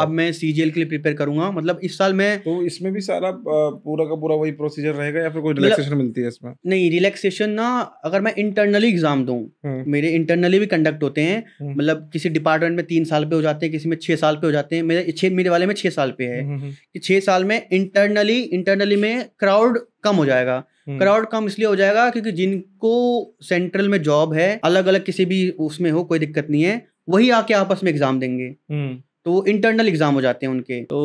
अब मैं सीजीएल के लिए प्रिपेयर करूँगा। मतलब इस साल मैं तो इसमें भी सारा पूरा का पूरा वही प्रोसीजर रहेगा या फिर कोई मतलब- रिलैक्सेशन मिलती है इसमें? नहीं रिलैक्सेशन ना अगर मैं इंटरनली एग्ज़ाम दूँ हम्म, मेरे इंटरनली भी कंडक्ट होते हैं। हम्म, मतलब किसी डिपार्टमेंट में तीन साल पे हो जाते हैं किसी में छः साल पे हो जाते हैं। मेरे छः मेरे वाले में छः साल पे है। हम्म, कि छः साल में इंटरनली इंटरनली में क्राउड कम हो जाएगा। क्राउड कम इसलिए हो जाएगा क्योंकि जिनको सेंट्रल में जॉब है अलग अलग किसी भी उसमें हो कोई दिक्कत नहीं है। वही आके आपस में एग्ज़ाम देंगे। तो वो इंटरनल एग्ज़ाम हो जाते हैं उनके। तो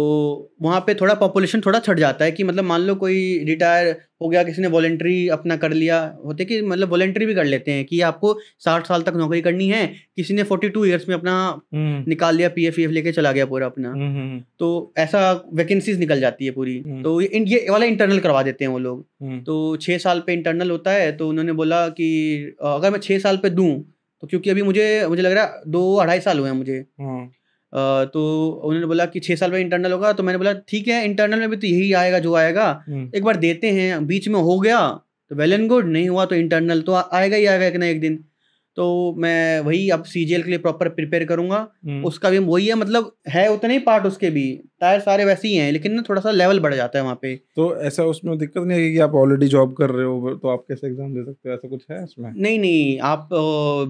वहाँ पे थोड़ा पॉपुलेशन थोड़ा छट जाता है कि मतलब मान लो कोई रिटायर हो गया किसी ने वॉलेंट्री अपना कर लिया होते कि मतलब वॉलेंट्री भी कर लेते हैं कि आपको साठ साल तक नौकरी करनी है किसी ने फोर्टी टू ईयर्स में अपना हम्म, निकाल लिया पी एफ़ लेके चला गया पूरा अपना। हम्म, हम्म, तो ऐसा वैकेंसीज निकल जाती है पूरी। तो ये ये वाला इंटरनल करवा देते हैं वो लोग। तो छः साल पे इंटरनल होता है तो उन्होंने बोला कि अगर मैं छः साल पे दूँ तो क्योंकि अभी मुझे मुझे लग रहा है दो अढ़ाई साल हुए हैं मुझे। तो उन्होंने बोला कि छह साल में इंटरनल होगा तो मैंने बोला ठीक है इंटरनल में भी तो यही आएगा जो आएगा। हम्म, एक बार देते हैं बीच में हो गया तो वेल एंड गुड नहीं हुआ तो इंटरनल तो आएगा ही आएगा एक ना एक दिन। तो मैं वही अब सीजीएल के लिए प्रॉपर प्रिपेयर करूँगा। हम्म, उसका भी वही है मतलब है उतने ही पार्ट उसके भी। टायर सारे वैसे ही हैं लेकिन ना थोड़ा सा लेवल बढ़ जाता है वहाँ पे। तो ऐसा उसमें दिक्कत नहीं है कि आप ऑलरेडी जॉब कर रहे हो तो आप कैसे एग्ज़ाम दे सकते हो? ऐसा कुछ है इसमें नहीं नहीं आप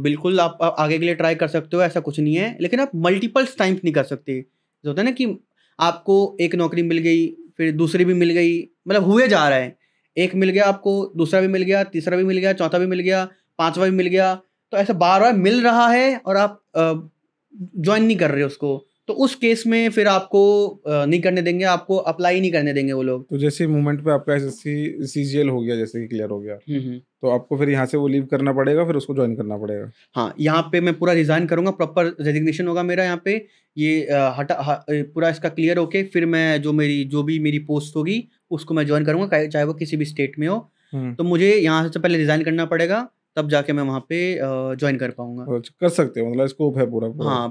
बिल्कुल आप आगे के लिए ट्राई कर सकते हो ऐसा कुछ नहीं है। लेकिन आप मल्टीपल टाइम्स नहीं कर सकते। जो होता है ना कि आपको एक नौकरी मिल गई फिर दूसरी भी मिल गई मतलब हुए जा रहा है। एक मिल गया आपको दूसरा भी मिल गया तीसरा भी मिल गया चौथा भी मिल गया पांचवा भी मिल गया तो ऐसा बार बार मिल रहा है और आप ज्वाइन नहीं कर रहे उसको तो उस केस में फिर आपको नहीं करने देंगे आपको अप्लाई नहीं करने देंगे वो लोग। तो जैसे मूवमेंट पे आपका एस एस सी सी जी हो गया जैसे कि क्लियर हो गया। हम्म हम्म। तो आपको फिर यहाँ से वो लीव करना पड़ेगा फिर उसको ज्वाइन करना पड़ेगा? हाँ यहाँ पे मैं पूरा रिजाइन करूँगा प्रॉपर रेजिग्नेशन होगा मेरा यहाँ पे। ये हटा पूरा इसका क्लियर होके फिर मैं जो मेरी जो भी मेरी पोस्ट होगी उसको मैं ज्वाइन करूँगा चाहे चाहे वो किसी भी स्टेट में हो। हम्म, तो मुझे यहाँ से पहले रिजाइन करना पड़ेगा तब जाके मैं वहाँ पे ज्वाइन कर पाऊँगा। कर सकते हो मतलब स्कोप है पूरा पूरा। हाँ